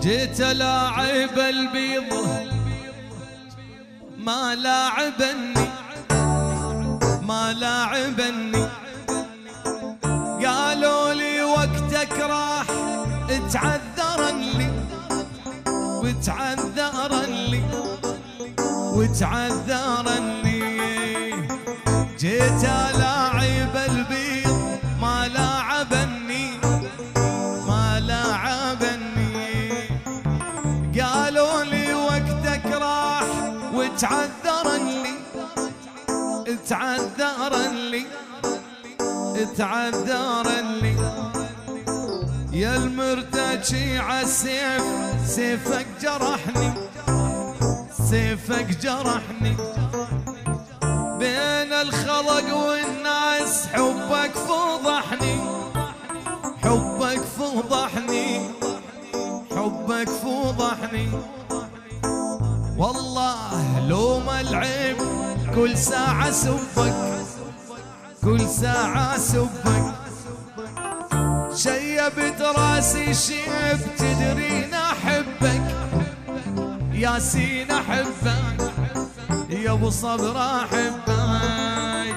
جيت لاعب البيض ما لاعبني ما لاعبني قالوا لي وقتك راح اتعذرن لي وتعذرن لي وتعذرن تعذرن لي تعذرن لي يا المرتجي عالسيف سيفك جرحني. سيفك جرحني. بين الخلق والناس حبك فضحني حبك فضحني حبك فضحني والله لو ما العيب. كل ساعة سبك كل ساعة سبك. شيبت راسي شيب تدرين احبك ياسين أحبك يا أبو صبر أحبك.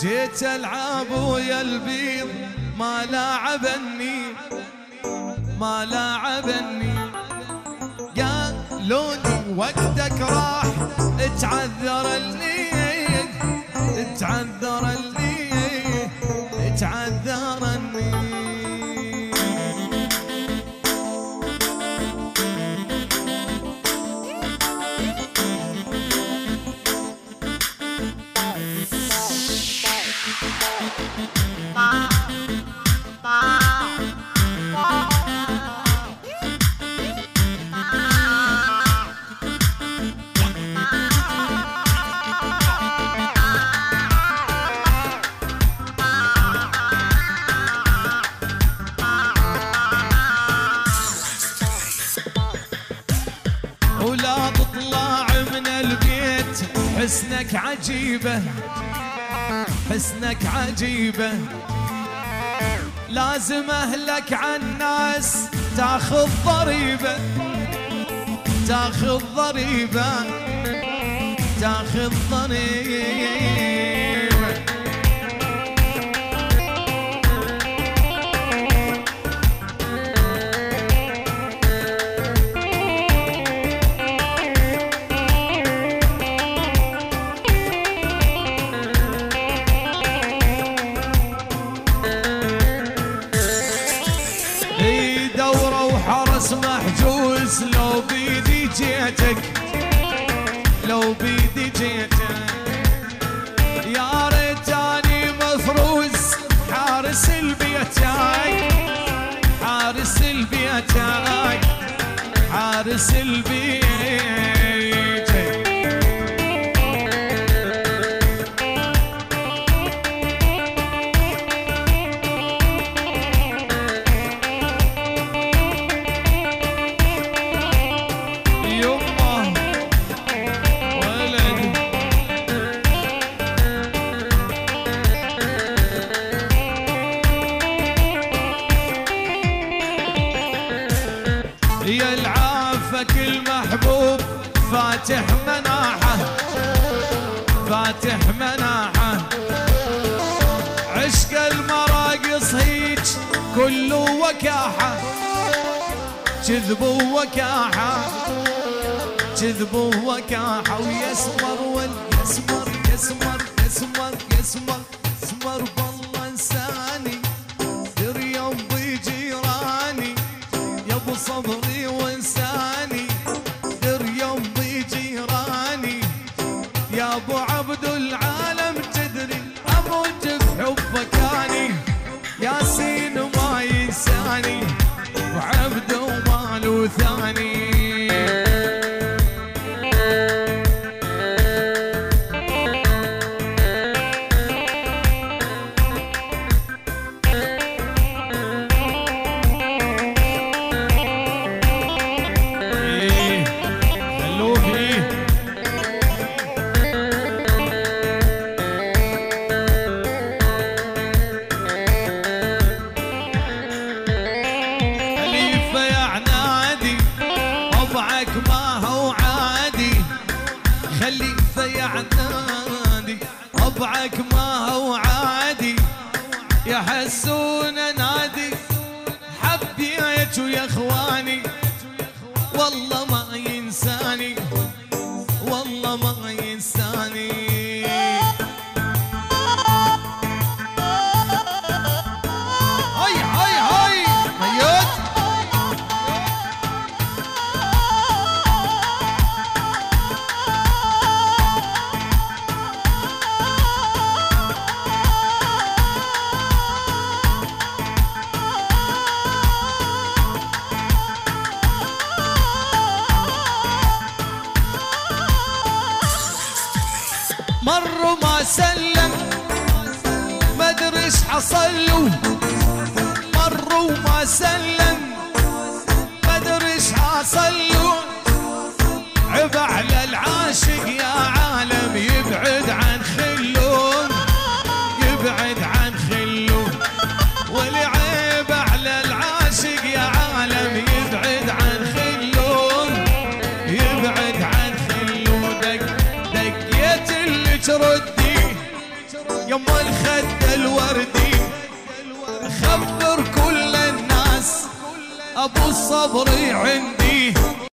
جيت ألعب ويا البيض ما لاعبني ما لاعبني. قالوا وقتك راح تعذر اللي تعذر اللي ولا تطلع من البيت. حسنك عجيبة حسنك عجيبة. لازم أهلك عالناس تاخذ ضريبة تاخذ ضريبة تاخذ ضريبة. جيتك لو بيدي جيتك. يا ريتاني مفروز حارس البيتاي حارس البيتاي حارس البيت. فاتح مناحة فاتح مناحة. عشق المراقص هيج كله وكاحة. كذب وكاحة كذب وكاحة. ويسمر واليسمر يسمر يسمر يسمر يسمر بالله أبو عبد العالم تدري أموت بحبك اني ياسين ما ينساني وعبد وما له ثاني. طبعك ما هو عادي. يحسون نادي. حبيت يا اخواني. والله ما ينساني. والله ما ينساني. ادري إيش حصل له مر وما سلم ما ادري إيش حصل له عب على العاشق يا عالم يبعد عن خلون يبعد عن خلون والعيب على العاشق يا عالم يبعد عن خلون يبعد عن خلون دق دقيت اللي تردي يم الخد الوردي خبر كل الناس. أبو الصبر عندي.